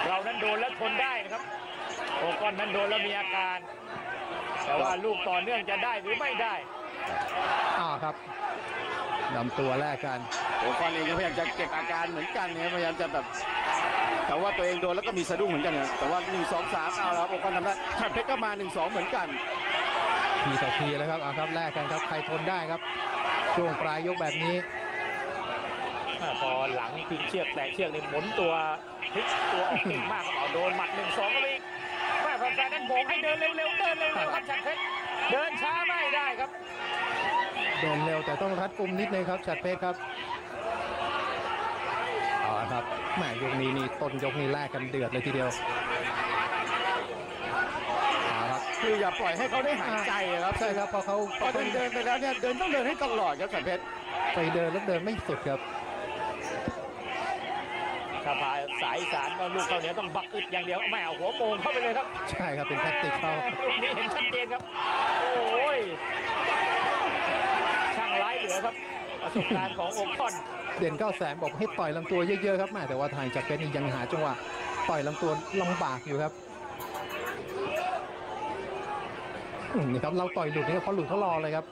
เรานั้นโดนแล้วทนได้นะครับ โอก้อนนั้นโดนแล้วมีอาการ แต่ว่าลูกต่อเนื่องจะได้หรือไม่ได้อ่าครับนำตัวแรกกันโอ้ฟอนเองก็พยายามจะเก็บอาการเหมือนกันนะครับพยายามจะแบบแต่ว่าตัวเองโดนแล้วก็มีสะดุ้งเหมือนกันนะแต่ว่า1 2 3เอาแล้วครับโอ้ฟอนทำได้ชัดเพชรก็มา 1 2 เหมือนกันทีต่อทีแล้วครับเอาครับแรกกันครับใครทนได้ครับช่วงปลายยกแบบนี้อ่าพอหลังทิ้งเชือกแตะเชือกนี่หมุนตัวพลิกตัวออกเก่งมากครับเอาโดนหมัดหนึ่งสองก็ไปอีก แม่แฟนๆนั้นโบกให้เดินเร็วๆเดินเร็วๆครับชัดเพชรเดินช้าไม่ได้ครับ เดินเร็วแต่ต้องรัดกุมนิดนึงครับชัดเพชรครับเอาละครับแหมยกนี้นี่ต้นยกนี้แรกกันเดือดเลยทีเดียวเอาละครับคืออย่าปล่อยให้เขาได้หายใจอะครับใช่ครับพอเขาพอเดินเดินไปแล้วเนี่ยเดินต้องเดินให้ตลอดครับฉัตรเพชรไปเดินแล้วเดินไม่สุดครับ ถ้าภาษาอีสานก็ลูกข้าวเหนียวต้องบักอึดอย่างเดียวไม่เอาหัวโป่งเข้าไปเลยครับใช่ครับเป็น tactic เขาลูกนี้เห็นชัดเจนครับ โอ้ยช่างร้ายเหลือครับประสบการณ์ของโอคอนเด่นเก้าแสนบอกให้ต่อยลำตัวเยอะๆครับแม่แต่ว่าทางแชมเปี้ยนนี่ยังหาจังหวะต่อยลำตัวลำบากอยู่ครับอืมนี่ครับเราต่อยหลุดนี่เขาหลุดเขารอเลยครับ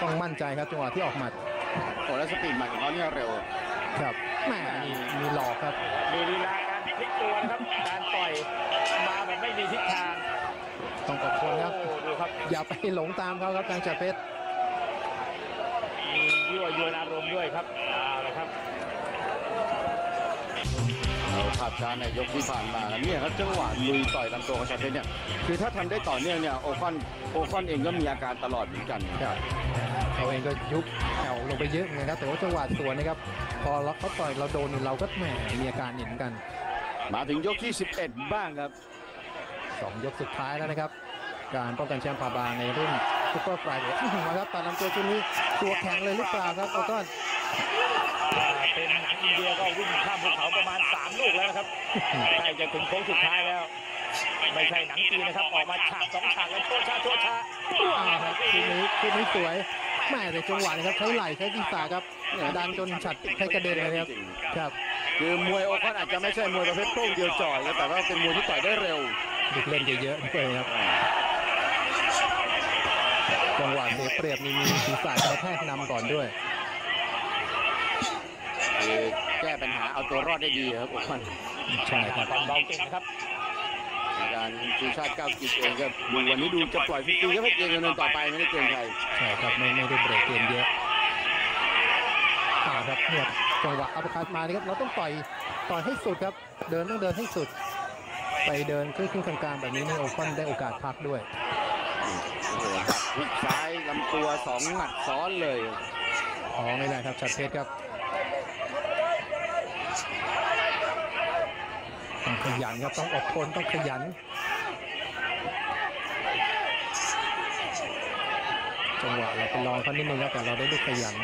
ต้องมั่นใจครับจังหวะที่ออกหมัดโอ้แล้วสปีดหมัดของเขาเนี่ยเร็วครับ แม่มีมีหลอกครับดูลีลาการพลิกตัวนะครับ การต่อยมาแบบไม่มีทิศทาง ต้องอดทนครับโอ้ดูครับ อย่าไปหลงตามเขาครับทางจากเพชรมียั่วยวนอารมณ์ด้วยครับเอาละครับเราภาพช้าในยกที่ผ่านมาเนี่ยครับจังหวะลุยต่อยลำตัวของชาเพชรเนี่ยคือถ้าทำได้ต่อเนื่องเนี่ยโอคอนโอคอนเองก็มีอาการตลอดเหมือนกันครับ เขาเองก็ยุบแผ่วลงไปเยอะเหมือนกันครับแต่ว่าจังหวะสวนนะครับพอเราเขาต่อยเราโดนนี่เราก็แหมมีอาการเห็นกัน มาถึงยกที่ 11 บ้างครับสองยกสุดท้ายแล้วนะครับ การป้องกันแชมป์ PABA ในรุ่น super flyweight มาครับตัดลำตัวชุดนี้ตัวแข็งเลยหรือเปล่าครับโอก้อนอ่าเป็นหนังอินเดียก็วิ่งข้ามภูเขาประมาณ 3 ลูกแล้วนะครับใกล้จะถึงโค้งสุดท้ายแล้ว ไม่ใช่หนังจีนนะครับ ออกมาฉากสองฉากแล้วโชว์ชาโชว์ชาอ่าครับชุดนี้ชุดนี้สวย แม่แต่จังหวะนะครับใช้ไหล่ใช้ศีรษะครับดันจนฉัดใช้กระเด็นเลยครับครับคือมวยโอคอนอาจจะไม่ใช่มวยประเภทโต้งเดียวจ่อยนะแต่ว่าเป็นมวยที่ต่อยได้เร็วดึกเล่นเยอะๆด้วยครับจังหวะเสียเปรียบนี่มีศีรษะกระแทกนำก่อนด้วยคือแก้ปัญหาเอาตัวรอดได้ดีครับโอคอนใช่ครับความเบาเก่งนะครับใน การชูชาติก้าวกิจเองก็ดูวันนี้ดูจะปล่อยฟรีๆก็ไม่เกรงเงินต่อไปไม่ได้เกรงใครใช่ครับไม่ไม่ได้เบรกเกมเยอะอ่าครับเนี่ยจังหวะอัปคัตมานี่ครับเราต้องต่อยต่อยให้สุดครับ เดินต้องเดินให้สุด ไปเดินครึ่งครึ่งกลางๆแบบนี้นี่โอคอนได้โอกาสพักด้วยโอ้โหหักพลิกซ้ายลำตัวสองหมัดซ้อนเลยอ๋อไม่ได้ครับชัดเพชรครับ ต้องขยันครับต้องอดทนต้องขยัน จังหวะเราไปลองเขานิดนึงครับแต่เราได้ลูกขยัน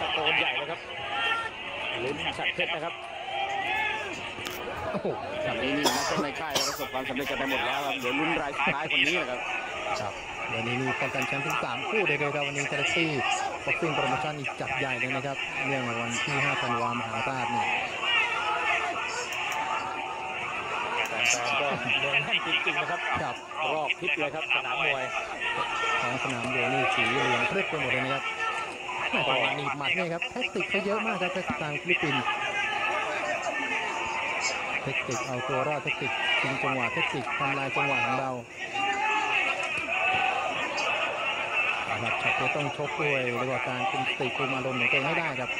ตะโกนใหญ่เลยครับลุ้นฉัตรเพชรนะครับโอ้โหแบบนี้นี่นักชกในค่ายประสบความสำเร็จกันไปหมดแล้วครับเดี๋ยวลุ้นรายสุดท้ายคนนี้แหละครับครับวันนี้มีป้องกันแชมป์ถึง3คู่เลยเลยครับวันนี้ Galaxy Boxing Promotion อีกจัดใหญ่เลยนะครับเนื่องในวันที่5ธันวามหาราชนี่แฟนๆก็เนืองแน่นจริงๆนะครับครับรอบทิศเลยครับสนามมวยของสนามโยนี่สีเหลืองเครียดไปหมดเลยนะครับแม่จังหวะหนีบหมัดนี่ครับเทคนิคเขาเยอะมากครับทางฟิลิปปินส์เทคนิคเอาตัวรอดเทคนิคชิงจังหวะเทคนิคทำลายจังหวะของเรา ครับชัดเจนต้องชกด้วยเรียกว่าการคุมสติคุมอารมณ์ของตัวเองให้ได้ครับ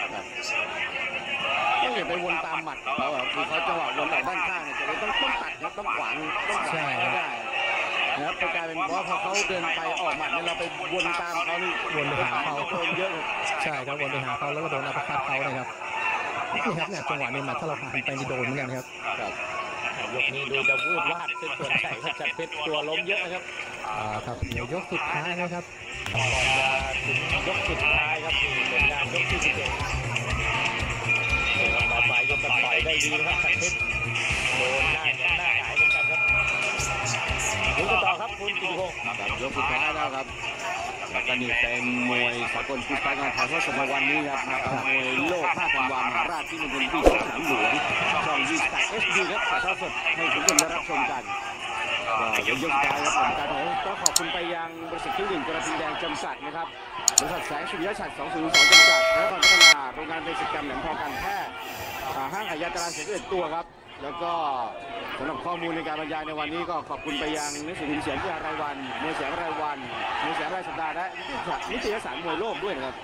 ต้องอย่าไปวนตามหมัดเขาอะคือเขาจังหวะวนออกด้านข้างเนี่ยจะเลยต้องต้องตัดครับต้องขวางต้องขวางให้ได้นะครับไปกลายเป็นว่าพอเขาเดินไปออกหมัดเนี่ยเราไปวนตามเขานี่วนไปหาเขาโดนเยอะเลยใช่ครับวนไปหาเขาแล้วก็โดนอัปคัตเขานะครับนี่ครับเนี่ยจังหวะนี้หมัดถ้าเราผ่านไปนี่โดนเหมือนกันครับครับ ยกนี้ดูจะวืดวาดเป็นส่วนใหญ่ครับจัดเพชรตัวล้มเยอะนะครับอ่าครับเดี๋ยวยกสุดท้ายนะครับก่อนจะถึงยกสุดท้ายครับนี่ผลงานยกที่สิบเอ็ดนี่ครับมาปลายยกกันต่อยได้ดีนะครับจัดเพชรโดนหน้าเหนียวหน้าหงายเหมือนกันครับดูกันต่อครับคุณกิติพงศ์ครับยกสุดท้ายแล้วครับแล้วก็นี่เป็นมวยสากลฟุตบอลการถ่ายทอดสดในวันนี้ครับมวยโลก5ธันวามหาราชที่มณฑลพิธีสนาม หลวงช่องวีสตาร์เอสดีครับถ่ายทอดสดให้ทุกคนได้รับชมกันก็ยกสุดท้ายครับผมการของต้องขอบคุณไปยังบริษัทเครื่องดื่มกระทิงแดงจำกัดนะครับบริษัทแสงสุริยะฉัตร202จำกัดและพัฒนาโรงงานเภสัชกรรมแหลมทองการแพทย์ห้างขายยาตราเสร็จเอ็ดตัวครับ แล้วก็สำหรับข้อมูลในการบรรยายในวันนี้ก็ขอบคุณไปยังหนังสือพิมพ์เสียงที่รายวันมวยแสงรายวันมวยแสงรายสัปดาห์และนิตยสารมวยโลกด้วยนะครับ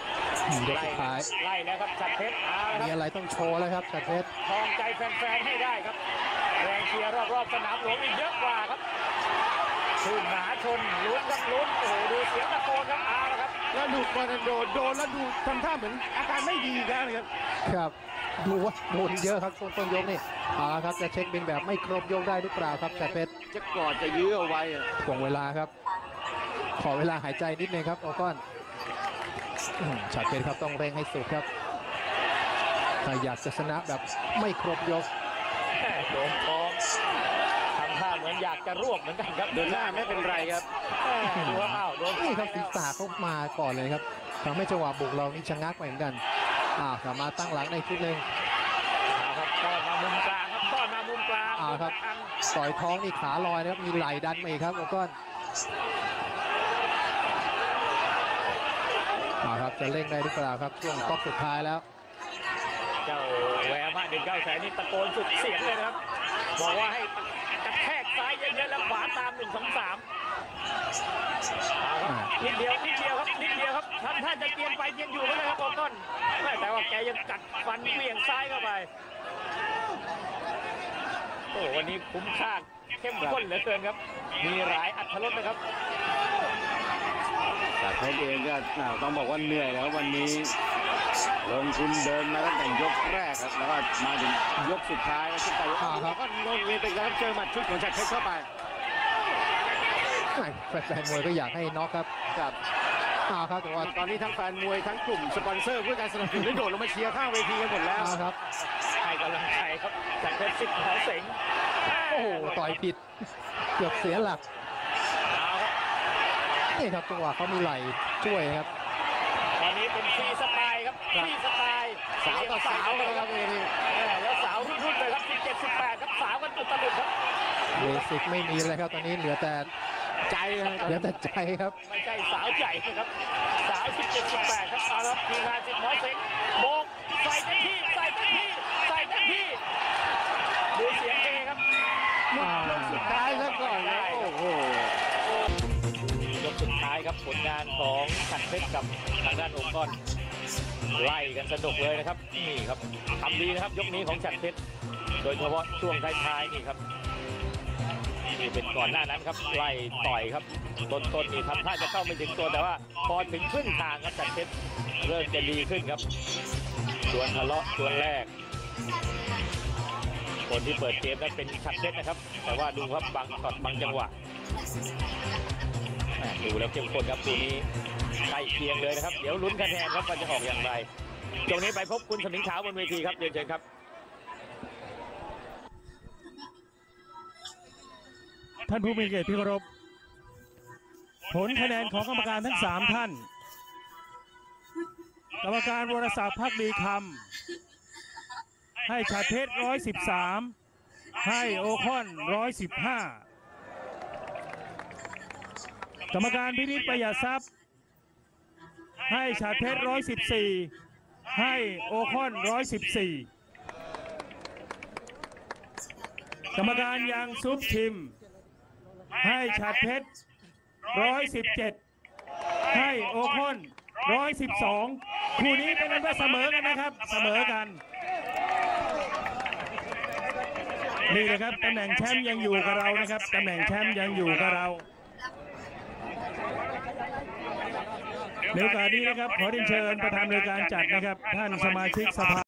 ยกสุดท้าย ไล่แล้วครับจัดเพชรเอาละมีครับอะไรต้องโชว์แล้วครับชัดเพชรทองใจแฟนๆให้ได้ครับ แรงเชียร์รอบๆสนามหลวงนี่เยอะกว่าครับชื่นมหาชนลุ้นครับลุ้นโอ้โหดูเสียงตะโกนครับเอาละครับ แล้วดูฟอร์นันโดโดนแล้วดูทำท่าเหมือนอาการไม่ดีอีกแล้วนะครับ ครับดูว่าโดนเยอะครับต้นต้นยกนี่เอาละครับจะเช็คบินแบบไม่ครบยกได้หรือเปล่าครับแต่เพชรจะกอดจะยื้อเอาไว้อะถ่วงเวลาครับ ขอเวลาหายใจนิดนึงครับโอก้อน อืมฉัดเพชรครับต้องเร่งให้สุดครับถ้าอยากจะชนะแบบไม่ครบยกแม่โดนท้องทำท่าเหมือนอยากจะรวบเหมือนกันครับเดินหน้าไม่เป็นไรครับแม่ดูว่าอ้าวโดนนี่ครับศีรษะเขามาก่อนเลยครับทำให้จังหวะบุกเรานี่ชะงักไปเหมือนกันอ่าสามารถตั้งหลังในชุดหนึ่งเอาครับต้อนมามุมกลางครับต้อนมามุมกลางเอาครับอังต่อยท้องนี่ขาลอยนะครับมีไหล่ดันมาอีกครับโอก้อน เอาครับจะเร่งได้หรือเปล่าครับช่วงก๊อกสุดท้ายแล้วเจ้าแหวมาหนึ่งเก้าแสนนี่ตะโกนสุดเสียงเลยนะครับ บอกว่าให้กระแทกซ้ายเยอะๆแล้วขวาตามหนึ่งสองสามนิดเดียวนิดเดียวครับนิดเดียวครับทำท่าจะเกียนไปเกียนอยู่แล้วนะครับโอก้นแม่แต่ว่าแกยังกัดฟันเวี่ยงซ้ายเข้าไปโอ้วันนี้คุ้มค่าเข้มข้นเหลือเกินครับ มีหลายอัตรสนะครับ แต่เพชรเองก็อ่าต้องบอกว่าเหนื่อยแล้ววันนี้ ลงทุนเดินมาตั้งแต่ยกแรกครับแล้วก็มาถึงยกสุดท้ายแล้วขึ้นไปอ่าครับก็ลงเวียนไปครับเจอหมัดชุดของชัดเพชรเข้าไปแฟนๆมวยก็อยากให้น็อกครับครับเอาครับแต่ว่าตอนนี้ทั้งแฟนมวยทั้งกลุ่มสปอนเซอร์เพื่อการสนับสนุนได้โดดลงมาเชียร์ข้างเวทีกันหมดแล้วเอาครับให้กำลังใจครับจากเพชรสิทธิ์หอเสงโอ้โหต่อยผิดเกือบเสียหลักเอาครับ นี่ครับจังหวะเขามีไหล่ช่วยครับตอนนี้เป็นฟรีสไตล์ครับฟรีสไตล์สาวต่อสาวเลยครับเวทีเออแล้วสาวรุ่นๆเลยครับ17 18ครับสาวกันอุตลุดครับเบสิกไม่มีเลยครับตอนนี้เหลือแต่ใจนะเหลือแต่ใจครับไม่ใช่สาวใหญ่นะครับสาว17 18ครับเอาละครับทีมงานสิทธิ์หอเสงโบกใส่เต็มที่ใส่เต็มที่ใส่เต็มที่ดูเสียงเอครับอ่าสุดท้ายซะก่อนนะโอ้โห ผลงานของขันเพชรกับทางด้านองค์ก้อนไล่กันสนุกเลยนะครับนี่ครับทำดีนะครับยกนี้ของฉันเพชรโดยเฉพาะช่วงท้ายๆนี่ครับนี่เป็นก่อนหน้านั้นครับไล่ต่อยครับต้นๆนี่ทำท่าจะเข้าไม่ถึงตัวแต่ว่าพอถึงครึ่งทางครับฉันเพชรเริ่มจะดีขึ้นครับส่วนทะเลาะส่วนแรก คนที่เปิดเกมนั้นเป็นฉันเพชรนะครับ แต่ว่าดูครับบางช็อตบางจังหวะ ดูแล้วเข้มข้นครับดูนี้ใกล้เคียงเลยนะครับ เดี๋ยวลุ้นคะแนนครับว่าจะออกอย่างไรตรงนี้ไปพบคุณสมิงขาวบนเวทีครับเรียนเชิญครับท่านผู้มีเกียรติที่เคารพผลคะแนนของกรรมการทั้ง 3 ท่าน กรรมการวรศักดิ์พักดีคำให้ชาติเพชร113 ให้โอคอน 115 กรรมการพินิจประหยัดทรัพย์ ให้ชาตเพชร114ให้โอคอน114กรรมการยังซุปทิม ให้ฉัดเพชรร้อยสิบเจ็ดให้โอคอนร้อยสิบสองคู่นี้เป็นอันว่าเสมอกันนะครับ เสมอกัน นี่นะครับตำแหน่งแชมป์ยังอยู่กับเรานะครับตำแหน่งแชมป์ยังอยู่กับเรา ในโอกาสนี้นะครับขอเรียนเชิญประธานในวยการจัดนะครับ ท่านสมาชิกสภา